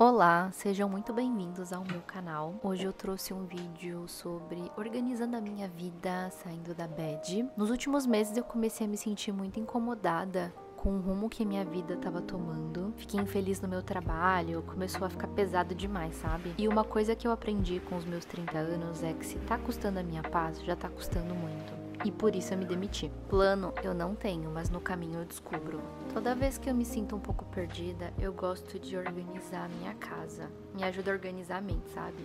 Olá, sejam muito bem-vindos ao meu canal. Hoje eu trouxe um vídeo sobre organizando a minha vida saindo da bed. Nos últimos meses eu comecei a me sentir muito incomodada com o rumo que minha vida estava tomando. Fiquei infeliz no meu trabalho, começou a ficar pesado demais, sabe? E uma coisa que eu aprendi com os meus 30 anos é que se tá custando a minha paz, já tá custando muito e por isso eu me demiti. Plano eu não tenho, mas no caminho eu descubro. Toda vez que eu me sinto um pouco perdida, eu gosto de organizar minha casa. Me ajuda a organizar a mente, sabe?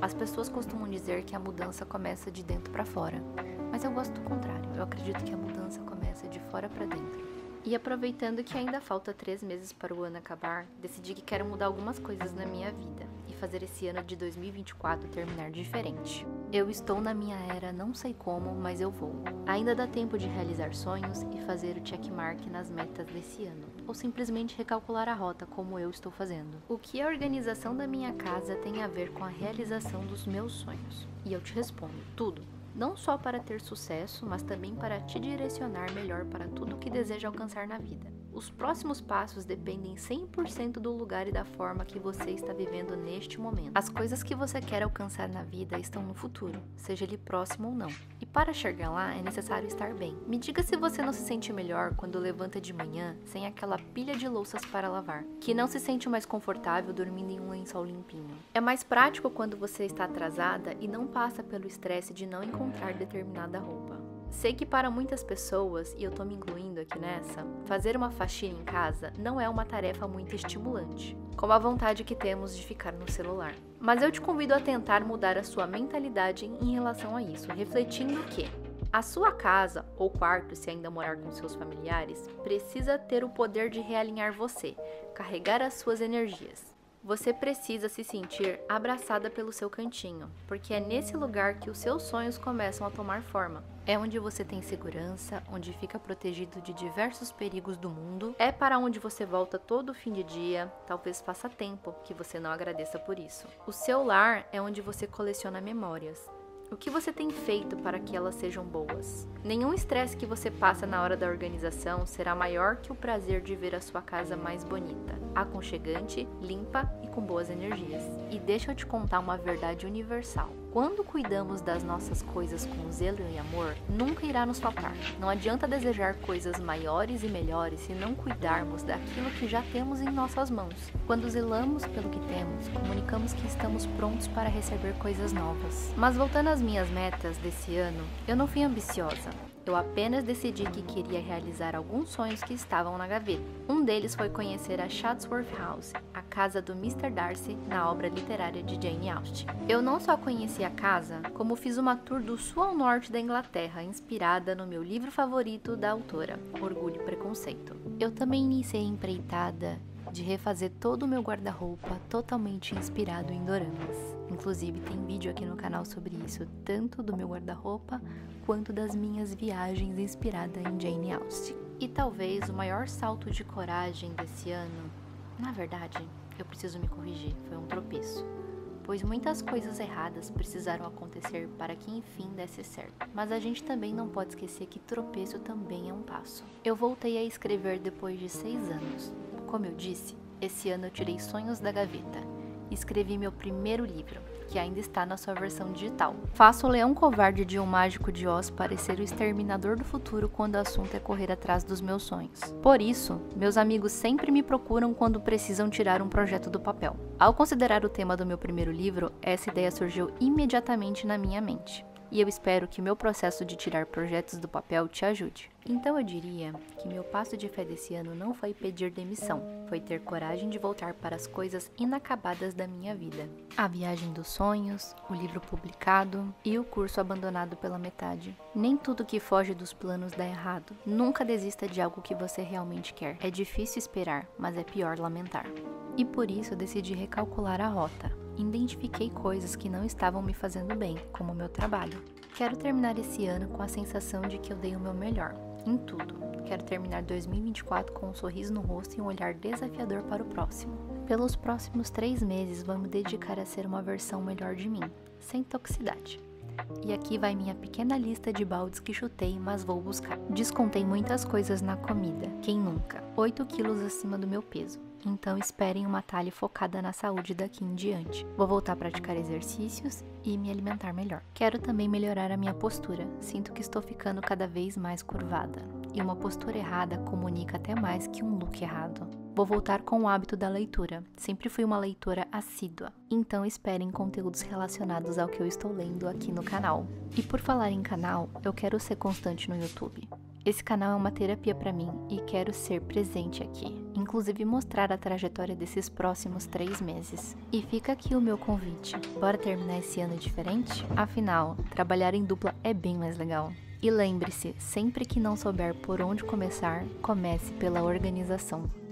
As pessoas costumam dizer que a mudança começa de dentro para fora, mas eu gosto do contrário. Eu acredito que a mudança começa de fora para dentro. E aproveitando que ainda falta três meses para o ano acabar, decidi que quero mudar algumas coisas na minha vida e fazer esse ano de 2024 terminar diferente. Eu estou na minha era, não sei como, mas eu vou. Ainda dá tempo de realizar sonhos e fazer o checkmark nas metas desse ano, ou simplesmente recalcular a rota como eu estou fazendo. O que a organização da minha casa tem a ver com a realização dos meus sonhos? E eu te respondo: tudo não só para ter sucesso, mas também para te direcionar melhor para tudo o que deseja alcançar na vida. Os próximos passos dependem 100% do lugar e da forma que você está vivendo neste momento. As coisas que você quer alcançar na vida estão no futuro, seja ele próximo ou não. E para chegar lá é necessário estar bem. Me diga se você não se sente melhor quando levanta de manhã sem aquela pilha de louças para lavar, que não se sente mais confortável dormindo em um lençol limpinho. É mais prático quando você está atrasada e não passa pelo estresse de não encontrar determinada roupa. Sei que para muitas pessoas, e eu tô me incluindo aqui nessa, fazer uma faxina em casa não é uma tarefa muito estimulante, como a vontade que temos de ficar no celular. Mas eu te convido a tentar mudar a sua mentalidade em relação a isso, refletindo que a sua casa ou quarto, se ainda morar com seus familiares, precisa ter o poder de realinhar você, carregar as suas energias. Você precisa se sentir abraçada pelo seu cantinho, porque é nesse lugar que os seus sonhos começam a tomar forma. É onde você tem segurança, onde fica protegido de diversos perigos do mundo. É para onde você volta todo fim de dia, talvez faça tempo que você não agradeça por isso. O seu lar é onde você coleciona memórias. O que você tem feito para que elas sejam boas? Nenhum estresse que você passa na hora da organização será maior que o prazer de ver a sua casa mais bonita, aconchegante, limpa e com boas energias. E deixa eu te contar uma verdade universal. Quando cuidamos das nossas coisas com zelo e amor, nunca irá nos faltar. Não adianta desejar coisas maiores e melhores se não cuidarmos daquilo que já temos em nossas mãos. Quando zelamos pelo que temos, comunicamos que estamos prontos para receber coisas novas. Mas voltando às minhas metas desse ano, eu não fui ambiciosa. Eu apenas decidi que queria realizar alguns sonhos que estavam na gaveta. Um deles foi conhecer a Chatsworth House, a casa do Mr. Darcy na obra literária de Jane Austen. Eu não só conheci a casa, como fiz uma tour do sul ao norte da Inglaterra, inspirada no meu livro favorito da autora, Orgulho e Preconceito. Eu também iniciei a empreitada de refazer todo o meu guarda-roupa totalmente inspirado em doramas. Inclusive, tem vídeo aqui no canal sobre isso, tanto do meu guarda-roupa quanto das minhas viagens inspirada em Jane Austen. E talvez o maior salto de coragem desse ano, na verdade, eu preciso me corrigir, foi um tropeço. Pois muitas coisas erradas precisaram acontecer para que enfim desse certo. Mas a gente também não pode esquecer que tropeço também é um passo. Eu voltei a escrever depois de seis anos. Como eu disse, esse ano eu tirei sonhos da gaveta escrevi meu primeiro livro, que ainda está na sua versão digital. Faço o leão covarde de um mágico de Oz parecer o exterminador do futuro quando o assunto é correr atrás dos meus sonhos. Por isso, meus amigos sempre me procuram quando precisam tirar um projeto do papel. Ao considerar o tema do meu primeiro livro, essa ideia surgiu imediatamente na minha mente e eu espero que meu processo de tirar projetos do papel te ajude. Então eu diria que meu passo de fé desse ano não foi pedir demissão, foi ter coragem de voltar para as coisas inacabadas da minha vida. A viagem dos sonhos, o livro publicado e o curso abandonado pela metade. Nem tudo que foge dos planos dá errado. Nunca desista de algo que você realmente quer. É difícil esperar, mas é pior lamentar. E por isso decidi recalcular a rota identifiquei coisas que não estavam me fazendo bem, como o meu trabalho. Quero terminar esse ano com a sensação de que eu dei o meu melhor, em tudo. Quero terminar 2024 com um sorriso no rosto e um olhar desafiador para o próximo. Pelos próximos três meses, vou me dedicar a ser uma versão melhor de mim, sem toxicidade. E aqui vai minha pequena lista de baldes que chutei, mas vou buscar. Descontei muitas coisas na comida, quem nunca? 8 quilos acima do meu peso então esperem uma talha focada na saúde daqui em diante. Vou voltar a praticar exercícios e me alimentar melhor. Quero também melhorar a minha postura. Sinto que estou ficando cada vez mais curvada. E uma postura errada comunica até mais que um look errado. Vou voltar com o hábito da leitura. Sempre fui uma leitora assídua, então esperem conteúdos relacionados ao que eu estou lendo aqui no canal. E por falar em canal, eu quero ser constante no YouTube. Esse canal é uma terapia para mim e quero ser presente aqui, inclusive mostrar a trajetória desses próximos três meses. E fica aqui o meu convite: bora terminar esse ano diferente? Afinal, trabalhar em dupla é bem mais legal. E lembre-se, sempre que não souber por onde começar, comece pela organização.